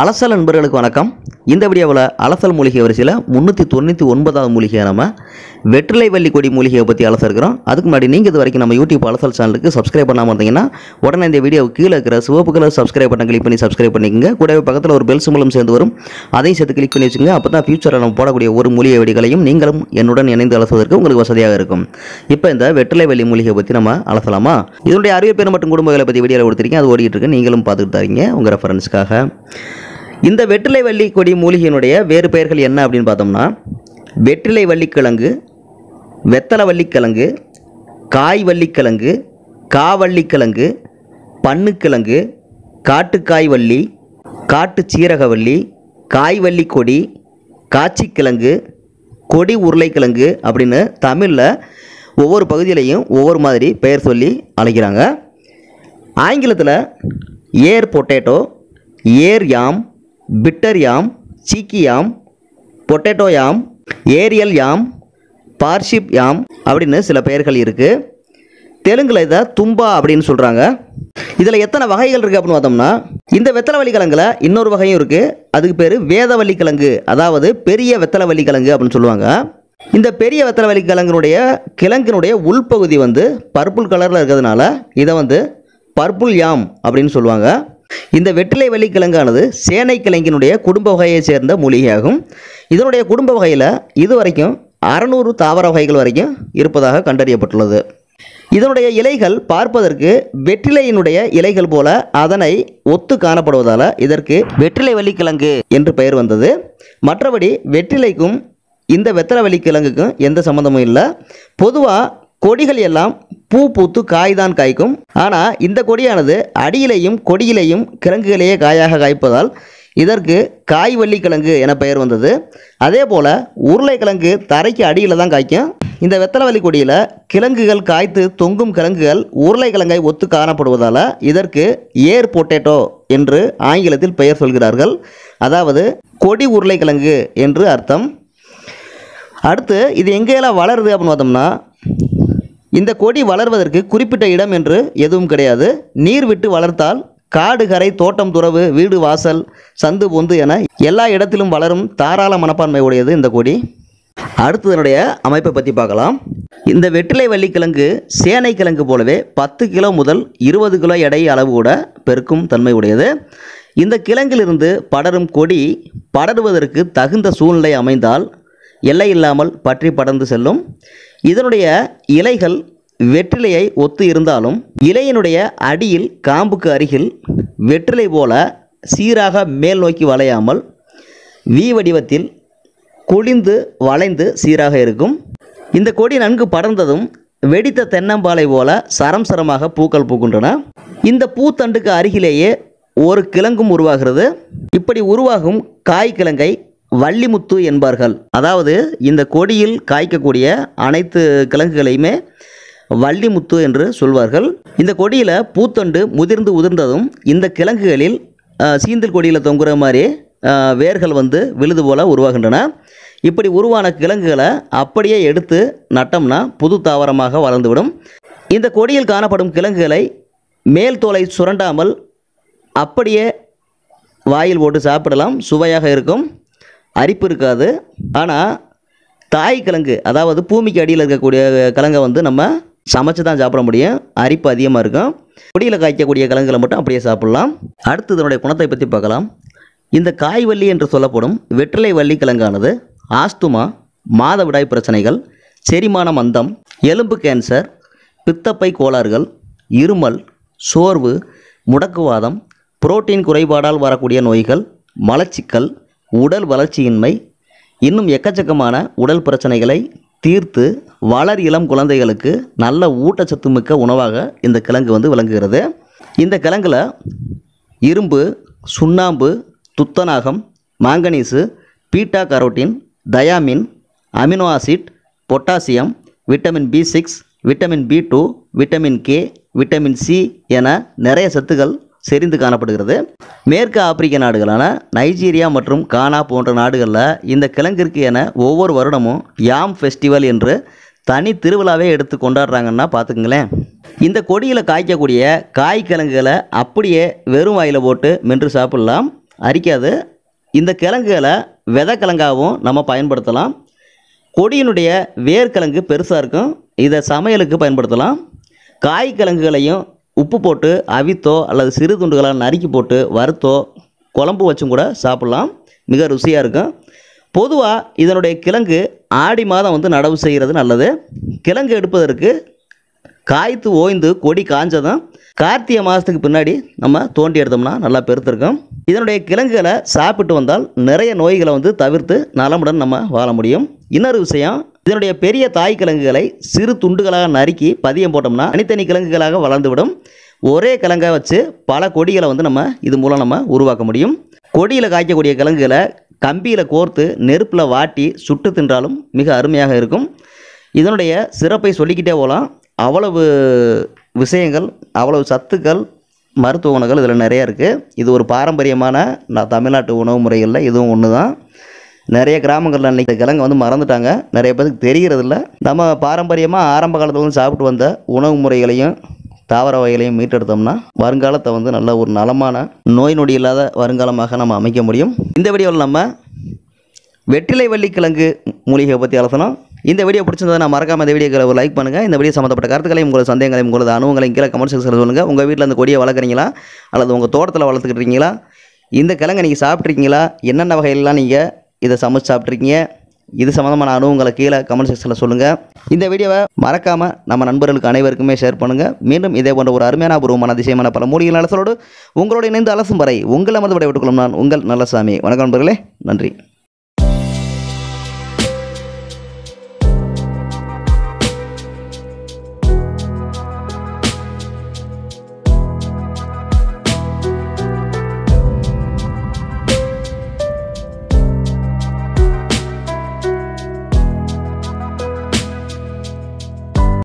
அலசல் நண்பர்களுக்கு வணக்கம். இந்த வீடியோவில் அலசல் மூலிகை வரிசையில் முந்நூற்றி தொண்ணூற்றி ஒன்பதாவது மூலிகையை நம்ம வெற்றிலை வள்ளி கொடி மூலிகையை பற்றி அலசிருக்கிறோம் அதுக்கு முன்னாடி நீங்கள் இது வரைக்கும் நம்ம யூடியூப் அலசல் சேனலுக்கு சப்ஸ்கிரைப் பண்ணாமல் இருந்தீங்கன்னா உடனே இந்த வீடியோ கீழே இருக்கிற சிவப்பு கலர் சப்ஸ்கிரைப் பண்ண கிளிக் பண்ணி சப்ஸ்கிரைப் பண்ணிக்கங்க. கூடவே பக்கத்தில் ஒரு பெல் மூலம் சேர்ந்து வரும். அதையும் சேர்த்து கிளிக் பண்ணி வச்சுங்க அப்போ தான் ஃபியூச்சரில் நம்ம போடக்கூடிய ஒரு மூலிகை வெடிகளையும் நீங்களும் என்னுடன் இணைந்து அலசுவதற்கு உங்களுக்கு வசதியாக இருக்கும். இப்போ இந்த வெற்றிலை வள்ளி மூலிகை பற்றி நம்ம அலசலாமா? இதனுடைய அறிவிப்பேர் மற்றும் குடும்பங்களை பற்றி வீடியோவில் கொடுத்துருக்கீங்க அது ஓடிட்டு இருக்கு. நீங்களும் பார்த்துட்டு தரீங்க உங்கள் ரெஃபரன்ஸ்க்காக இந்த வெற்றிலை வள்ளி கொடி மூலிகையினுடைய வேறு பெயர்கள் என்ன அப்படின்னு பார்த்தோம்னா வெற்றிலை வள்ளிக்கிழங்கு வெத்தலை வள்ளிக்கிழங்கு காய் வள்ளிக்கிழங்கு காவள்ளிக்கிழங்கு பண்ணுக்கிழங்கு காட்டுக்காய் வள்ளி காட்டு சீரகவள்ளி காய்வள்ளி கொடி காட்சிக்கிழங்கு கொடி உருளைக்கிழங்கு அப்படின்னு தமிழில் ஒவ்வொரு பகுதியிலையும் ஒவ்வொரு மாதிரி பெயர் சொல்லி அழைக்கிறாங்க. ஆங்கிலத்தில் ஏர் பொட்டேட்டோ ஏர் யாம் பிட்டர் யாம் சீக்கி யாம் பொட்டேட்டோ யாம் ஏரியல் யாம் பார்ஷிப் யாம் அப்படின்னு சில பெயர்கள் இருக்குது தெலுங்கில் இதை தும்பா அப்படின்னு சொல்கிறாங்க இதில் எத்தனை வகைகள் இருக்குது அப்படின்னு பார்த்தோம்னா இந்த வெத்தலை கிழங்குல இன்னொரு வகையும் இருக்குது அதுக்கு பேர் வேதவள்ளி கிழங்கு. அதாவது பெரிய வெத்தலைவள்ளி கிழங்கு அப்படின்னு சொல்லுவாங்க. இந்த பெரிய வெத்தலைவள்ளி கிழங்கினுடைய கிழங்கினுடைய உள்பகுதி வந்து பர்பிள் கலரில் இருக்கிறதுனால இதை வந்து பர்புள் யாம் அப்படின்னு சொல்லுவாங்க. இந்த வெற்றிலை வள்ளி கிழங்கானது சேனை கிழங்கினுடைய குடும்ப வகையைச் சேர்ந்த மூலிகையாகும். இதனுடைய குடும்ப வகையில் இதுவரைக்கும் அறநூறு தாவர வகைகள் வரைக்கும் இருப்பதாக கண்டறியப்பட்டுள்ளது. இதனுடைய இலைகள் பார்ப்பதற்கு வெற்றிலையினுடைய இலைகள் போல அதனை ஒத்து காணப்படுவதால் இதற்கு வெற்றிலை வள்ளிக்கிழங்கு என்று பெயர் வந்தது. மற்றபடி வெற்றிலைக்கும் இந்த வெத்தலை வள்ளிக்கிழங்குக்கும் எந்த சம்மந்தமும் இல்லை. பொதுவாக கொடிகள் எல்லாம் பூ பூத்து காய் தான் காய்க்கும். ஆனால் இந்த கொடியானது அடியிலையும் கொடியிலையும் கிழங்குகளையே காயாக காய்ப்பதால் இதற்கு காய் வள்ளிக்கிழங்கு என பெயர் வந்தது. அதே போல் உருளைக்கிழங்கு தரைக்கு அடியில் தான் காய்க்கும். இந்த வெத்தலைவள்ளி கொடியில் கிழங்குகள் காய்த்து தொங்கும் கிழங்குகள் உருளைக்கிழங்கை ஒத்து காணப்படுவதால் இதற்கு ஏர் பொட்டேட்டோ என்று ஆங்கிலத்தில் பெயர் சொல்கிறார்கள். அதாவது கொடி உருளைக்கிழங்கு என்று அர்த்தம். அடுத்து இது எங்கேயெல்லாம் வளருது அப்படின்னு பார்த்தோம்னா இந்த கொடி வளர்வதற்கு குறிப்பிட்ட இடம் என்று எதுவும் கிடையாது. நீர் விட்டு வளர்த்தால் காடு கரை தோட்டம் துறவு வீடு வாசல் சந்து பொந்து என எல்லா இடத்திலும் வளரும் தாராள மனப்பான்மை உடையது இந்த கொடி. அடுத்ததனுடைய அமைப்பை பற்றி பார்க்கலாம். இந்த வெற்றிலை வள்ளிக்கிழங்கு சேனை கிழங்கு போலவே பத்து கிலோ முதல் இருபது கிலோ எடை அளவு கூட பெருக்கும் தன்மை உடையது. இந்த கிழங்கிலிருந்து படரும் கொடி படருவதற்கு தகுந்த சூழ்நிலை அமைந்தால் எல்லை இல்லாமல் பற்றி படர்ந்து செல்லும். இதனுடைய இலைகள் வெற்றிலையை ஒத்து இருந்தாலும் இலையினுடைய அடியில் காம்புக்கு அருகில் வெற்றிலை போல சீராக மேல் நோக்கி வளையாமல் வி வடிவத்தில் குளிந்து வளைந்து சீராக இருக்கும். இந்த கொடி நன்கு படர்ந்ததும் வெடித்த தென்னம்பாலை போல சரம் சரமாக பூக்கள் பூக்கின்றன. இந்த பூத்தண்டுக்கு அருகிலேயே ஒரு கிழங்கும் உருவாகிறது. இப்படி உருவாகும் காய் கிழங்கை வள்ளிமுத்து என்பார்கள். அதாவது இந்த கொடியில் காய்க்கக்கூடிய அனைத்து கிழங்குகளையுமே வள்ளிமுத்து என்று சொல்வார்கள். இந்த கொடியில் பூத்தண்டு முதிர்ந்து உதிர்ந்ததும் இந்த கிழங்குகளில் சீந்தல் கொடியில் தொங்குற மாதிரி வேர்கள் வந்து விழுது போல உருவாகின்றன. இப்படி உருவான கிழங்குகளை அப்படியே எடுத்து நட்டோம்னா புது தாவரமாக வளர்ந்துவிடும். இந்த கொடியில் காணப்படும் கிழங்குகளை மேல் தோலை சுரண்டாமல் அப்படியே வாயில் போட்டு சாப்பிடலாம். சுவையாக இருக்கும். அரிப்பு இருக்காது. ஆனால் தாய் கிழங்கு அதாவது பூமிக்கு அடியில் இருக்கக்கூடிய கிழங்கை வந்து நம்ம சமைச்சு தான் சாப்பிட முடியும். அரிப்பு அதிகமாக இருக்கும். கொடியில் காய்க்கக்கூடிய கிழங்குகளை மட்டும் அப்படியே சாப்பிட்லாம். அடுத்து இதனுடைய குணத்தை பற்றி பார்க்கலாம். இந்த காய்வள்ளி என்று சொல்லப்படும் வெற்றிலை வள்ளி கிழங்கானது ஆஸ்துமா மாதவிடாய் பிரச்சனைகள் செரிமான மந்தம் எலும்பு கேன்சர் பித்தப்பை கோளாறுகள் இருமல் சோர்வு முடக்குவாதம் புரோட்டீன் குறைபாடால் வரக்கூடிய நோய்கள் மலச்சிக்கல் உடல் வளர்ச்சியின்மை இன்னும் எக்கச்சக்கமான உடல் பிரச்சனைகளை தீர்த்து வளர் இளம் குழந்தைகளுக்கு நல்ல ஊட்டச்சத்து மிக்க உணவாக இந்த கிழங்கு வந்து விளங்குகிறது. இந்த கிழங்கில் இரும்பு சுண்ணாம்பு துத்தநாகம் manganese beta carotene thiamine amino acid potassium vitamin B six vitamin B two vitamin K vitamin C என நிறைய சத்துக்கள் செறிந்து காணப்படுகிறது. மேற்கு ஆப்பிரிக்க நாடுகளான நைஜீரியா மற்றும் கானா போன்ற நாடுகளில் இந்த கிழங்கிற்கு என ஒவ்வொரு வருடமும் யாம் ஃபெஸ்டிவல் என்று தனி திருவிழாவே எடுத்து கொண்டாடுறாங்கன்னா பார்த்துக்குங்களேன். இந்த கொடியில் காய்க்கக்கூடிய காய் கிழங்குகளை அப்படியே வெறும் வாயில் போட்டு மென்று சாப்பிடலாம். அரிக்காது. இந்த கிழங்குகளை விதக்கிழங்காகவும் நம்ம பயன்படுத்தலாம். கொடியினுடைய வேர்க்கிழங்கு பெருசாக இருக்கும். இதை சமையலுக்கு பயன்படுத்தலாம். காய் கிழங்குகளையும் உப்பு போட்டு அவித்தோ அல்லது சிறு துண்டுகளாக நறுக்கி போட்டு வறுத்தோ குழம்பு வச்சும் கூட சாப்பிட்லாம். மிக ருசியாக இருக்கும். பொதுவாக இதனுடைய கிழங்கு ஆடி மாதம் வந்து நடவு செய்கிறது நல்லது. கிழங்கு எடுப்பதற்கு காய்த்து ஓய்ந்து கொடி காஞ்சதும் கார்த்திகை மாதத்துக்கு பின்னாடி நம்ம தோண்டி எடுத்தோம்னா நல்லா பெருத்திருக்கும். இதனுடைய கிழங்குகளை சாப்பிட்டு வந்தால் நிறைய நோய்களை வந்து தவிர்த்து நலமுடன் நம்ம வாழ முடியும். இன்னொரு விஷயம் இதனுடைய பெரிய தாய் கிழங்குகளை சிறு துண்டுகளாக நறுக்கி பதியம் போட்டோம்னா தனித்தனி கிழங்குகளாக வளர்ந்துவிடும். ஒரே கிழங்கை வச்சு பல கொடிகளை வந்து நம்ம இது மூலம் நம்ம உருவாக்க முடியும். கொடியில் காய்க்கக்கூடிய கிழங்குகளை கம்பியில் கோர்த்து நெருப்பில் வாட்டி சுட்டு தின்றாலும் மிக அருமையாக இருக்கும். இதனுடைய சிறப்பை சொல்லிக்கிட்டே போகலாம் அவ்வளவு விஷயங்கள் அவ்வளவு சத்துக்கள் மருத்துவ குணங்கள் இதில் நிறையா இருக்குது இது ஒரு பாரம்பரியமான நான் தமிழ்நாட்டு உணவு முறைகளில் இதுவும் ஒன்று தான் நிறைய கிராமங்களில் அன்றைக்கி கிழங்கு வந்து மறந்துட்டாங்க. நிறைய பேருக்கு தெரிகிறதில்ல நம்ம பாரம்பரியமாக ஆரம்ப காலத்துல சாப்பிட்டு வந்த உணவு முறைகளையும் தாவர வகைகளையும் மீட்டெடுத்தோம்னா வருங்காலத்தை வந்து நல்ல ஒரு நலமான நோய் நொடி இல்லாத வருங்காலமாக நம்ம அமைக்க முடியும். இந்த வீடியோவில் நம்ம வெற்றிலை வள்ளிக்கிழங்கு மூலிகை பற்றி அலசனம் இந்த வீடியோ பிடிச்சிருந்தா நான் மறக்காம இந்த வீடியோக்கு ஒரு லைக் பண்ணுங்கள் இந்த வீடியோ சம்மந்தப்பட்ட கருத்துக்களையும் உங்களோட சந்தேகங்களையும் உங்களோட அனுபவங்களையும் கீழே கமெண்ட் செக்ஷனில் சொல்லுங்கள் உங்கள் வீட்டில் அந்த கொடியை வளர்க்குறீங்களா? அல்லது உங்கள் தோட்டத்தில் வளர்த்துக்கிட்டு இருக்கீங்களா? இந்த கிழங்கை நீங்கள் சாப்பிட்ருக்கீங்களா என்னென்ன வகையிலலாம் நீங்கள் இதை சமைச்சு சாப்பிட்ருக்கீங்க. இது சம்மந்தமான அனுபவங்களை கீழே கமெண்ட் செக்ஷனில் சொல்லுங்கள் இந்த வீடியோவை மறக்காமல் நம்ம நண்பர்களுக்கு அனைவருக்குமே ஷேர் பண்ணுங்கள் மீண்டும் இதே போன்ற ஒரு அருமையான அபூர்வமான அதிசயமான பல மூலிகை நலசலோடு உங்களோட இணைந்து அலசும் வரை உங்களை அமர்ந்து விடைபெற்றுக் கொள்ளும் நான் உங்கள் நல்லசாமி. வணக்கம் நண்பர்களே. நன்றி.